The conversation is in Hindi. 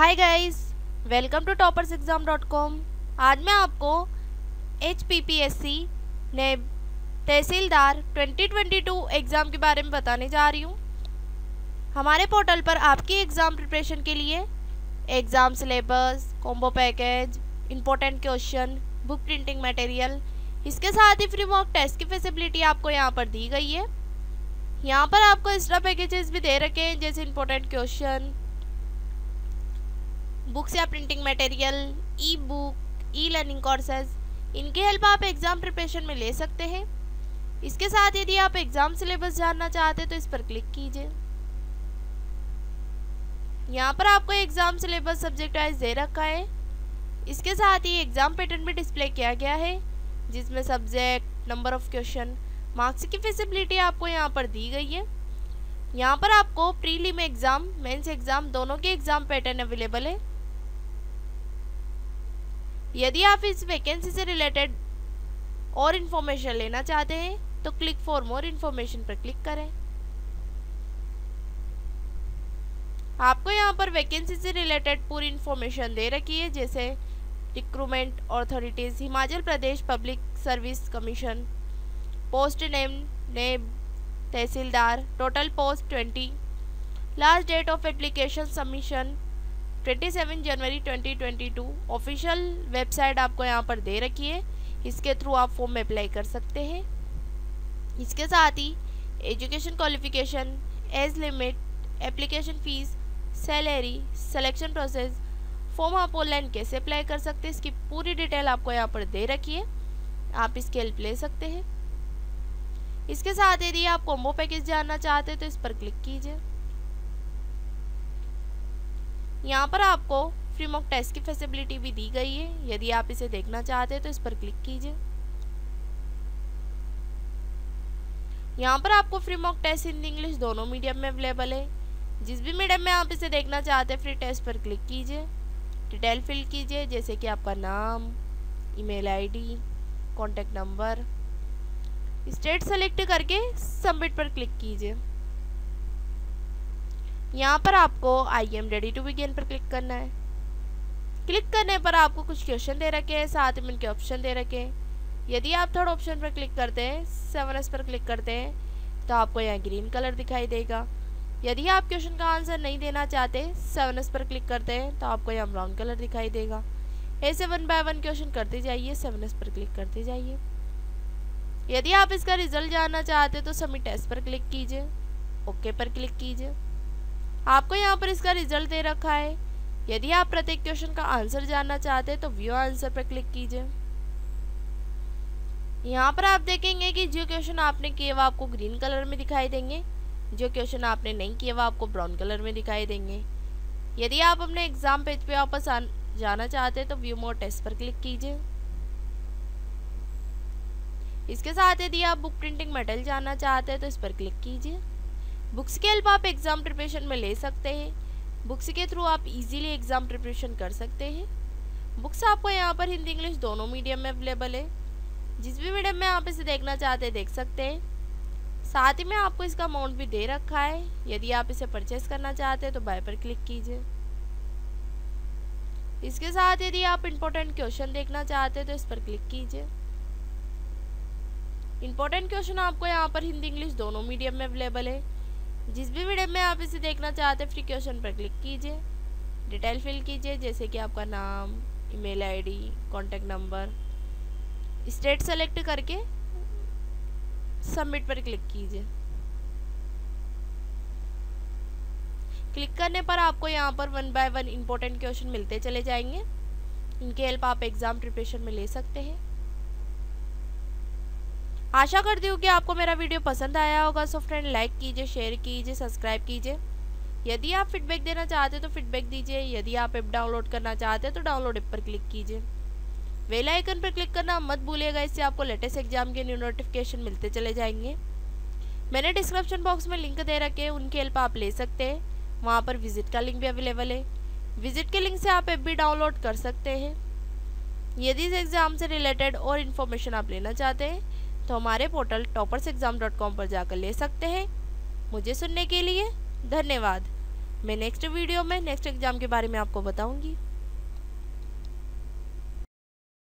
Hi guys welcome to Toppers Exam dot com आज मैं आपको H P P S C ने तहसीलदार 2022 एग्ज़ाम के बारे में बताने जा रही हूँ। हमारे पोर्टल पर आपकी एग्ज़ाम प्रिपरेशन के लिए exam syllabus combo package important question book printing material इसके साथ ही फ्री मॉक टेस्ट की फैसिलिटी आपको यहाँ पर दी गई है। यहाँ पर आपको एक्स्ट्रा पैकेजेस भी दे रखे हैं, जैसे इम्पोर्टेंट क्वेश्चन बुक्स या printing material e book e learning courses इनकी हेल्प आप एग्ज़ाम प्रिपरेशन में ले सकते हैं। इसके साथ यदि आप एग्ज़ाम सिलेबस जानना चाहते हैं तो इस पर क्लिक कीजिए। यहाँ पर आपको एग्ज़ाम सिलेबस सब्जेक्ट वाइज दे रखा है। इसके साथ ही एग्ज़ाम पैटर्न भी डिस्प्ले किया गया है, जिसमें subject, number of question, marks की फैसिलिटी आपको यहाँ पर दी गई है। यहाँ पर आपको प्रीलिम एग्ज़ाम, मेंस एग्ज़ाम, दोनों के एग्ज़ाम पैटर्न अवेलेबल है। यदि आप इस वैकेंसी से रिलेटेड और इन्फॉर्मेशन लेना चाहते हैं तो क्लिक फॉर मोर इन्फॉर्मेशन पर क्लिक करें। आपको यहाँ पर वैकेंसी से रिलेटेड पूरी इन्फॉर्मेशन दे रखी है, जैसे recruitment authorities Himachal Pradesh public service commission post name name tehsildar total post twenty last date of application submission 27 January 2022 official website आपको यहाँ पर दे रखी है। इसके थ्रू आप फॉर्म अप्लाई कर सकते हैं। इसके साथ ही education qualification age limit application fees salary selection process form आप ऑनलाइन कैसे अप्लाई कर सकते हैं, इसकी पूरी डिटेल आपको यहाँ पर दे रखी है। आप इसकी हेल्प ले सकते हैं। इसके साथ यदि आप कॉम्बो पैकेज जानना चाहते हैं तो इस पर क्लिक कीजिए। यहाँ पर आपको फ्री मॉक टेस्ट की फैसिलिटी भी दी गई है। यदि आप इसे देखना चाहते हैं तो इस पर क्लिक कीजिए। यहाँ पर आपको free mock test Hindi English दोनों मीडियम में अवेलेबल है। जिस भी मीडियम में आप इसे देखना चाहते हैं फ्री टेस्ट पर क्लिक कीजिए। डिटेल फिल कीजिए, जैसे कि आपका नाम email ID contact number state select करके सबमिट पर क्लिक कीजिए। यहाँ पर आपको I am ready to begin पर क्लिक करना है। क्लिक करने पर आपको कुछ क्वेश्चन दे रखे हैं साथ में इनके ऑप्शन दे रखे हैं। यदि आप थर्ड ऑप्शन पर क्लिक करते हैं सेवन एस पर क्लिक करते हैं तो आपको यहाँ ग्रीन कलर दिखाई देगा। यदि आप क्वेश्चन का आंसर नहीं देना चाहते सेवन एस पर क्लिक करते हैं तो आपको यहाँ ब्राउन कलर दिखाई देगा। ऐसे वन बाय वन क्वेश्चन करते जाइए सेवन एस पर क्लिक करते जाइए। यदि आप इसका रिज़ल्ट जानना चाहते हैं तो सबमिट टेस्ट पर क्लिक कीजिए। ओके पर क्लिक कीजिए। आपको यहाँ पर इसका रिज़ल्ट दे रखा है। यदि आप प्रत्येक क्वेश्चन का आंसर जानना चाहते हैं तो व्यू आंसर पर क्लिक कीजिए। यहाँ पर आप देखेंगे कि जो क्वेश्चन आपने किए, वो आपको ग्रीन कलर में दिखाई देंगे। जो क्वेश्चन आपने नहीं किए, वो आपको ब्राउन कलर में दिखाई देंगे। यदि आप अपने एग्ज़ाम पेज पे वापस जाना चाहते हैं तो व्यू मोर टेस्ट पर क्लिक कीजिए। इसके साथ यदि आप बुक प्रिंटिंग मेटल जानना चाहते हैं तो इस पर क्लिक कीजिए। बुक्स के हेल्प आप एग्ज़ाम प्रिपरेशन में ले सकते हैं। बुक्स के थ्रू आप इजीली एग्ज़ाम प्रिपरेशन कर सकते हैं। बुक्स आपको यहाँ पर हिंदी, इंग्लिश दोनों मीडियम में अवेलेबल है। जिस भी मीडियम में आप इसे देखना चाहते हैं, देख सकते हैं। साथ ही में आपको इसका अमाउंट भी दे रखा है। यदि आप इसे परचेस करना चाहते हैं तो बाय पर क्लिक कीजिए। इसके साथ यदि आप इम्पोर्टेंट क्वेश्चन देखना चाहते हैं तो इस पर क्लिक कीजिए। इम्पोर्टेंट क्वेश्चन आपको यहाँ पर हिंदी, इंग्लिश दोनों मीडियम में अवेलेबल है। जिस भी वीडियो में आप इसे देखना चाहते हैं फ्री क्वेश्चन पर क्लिक कीजिए। डिटेल फिल कीजिए, जैसे कि आपका नाम email ID contact number state select करके सबमिट पर क्लिक कीजिए। क्लिक करने पर आपको यहाँ पर one by one important question मिलते चले जाएँगे। इनकी हेल्प आप एग्ज़ाम प्रिपरेशन में ले सकते हैं। आशा करती हूँ कि आपको मेरा वीडियो पसंद आया होगा सो फ्रेंड लाइक कीजिए शेयर कीजिए सब्सक्राइब कीजिए। यदि आप फीडबैक देना चाहते हैं तो फीडबैक दीजिए। यदि आप ऐप डाउनलोड करना चाहते हैं तो डाउनलोड ऐप पर क्लिक कीजिए। वेल आइकन पर क्लिक करना मत भूलिएगा, इससे आपको लेटेस्ट एग्ज़ाम के न्यू नोटिफिकेशन मिलते चले जाएँगे। मैंने डिस्क्रिप्शन बॉक्स में लिंक दे रखे हैं, उनकी हेल्प आप ले सकते हैं। वहाँ पर विज़िट का लिंक भी अवेलेबल है। विज़िट के लिंक से आप ऐप भी डाउनलोड कर सकते हैं। यदि इस एग्ज़ाम से रिलेटेड और इन्फॉर्मेशन आप लेना चाहते हैं तो हमारे portal Toppers Exam dot com पर जाकर ले सकते हैं। मुझे सुनने के लिए धन्यवाद। मैं नेक्स्ट वीडियो में नेक्स्ट एग्ज़ाम के बारे में आपको बताऊँगी।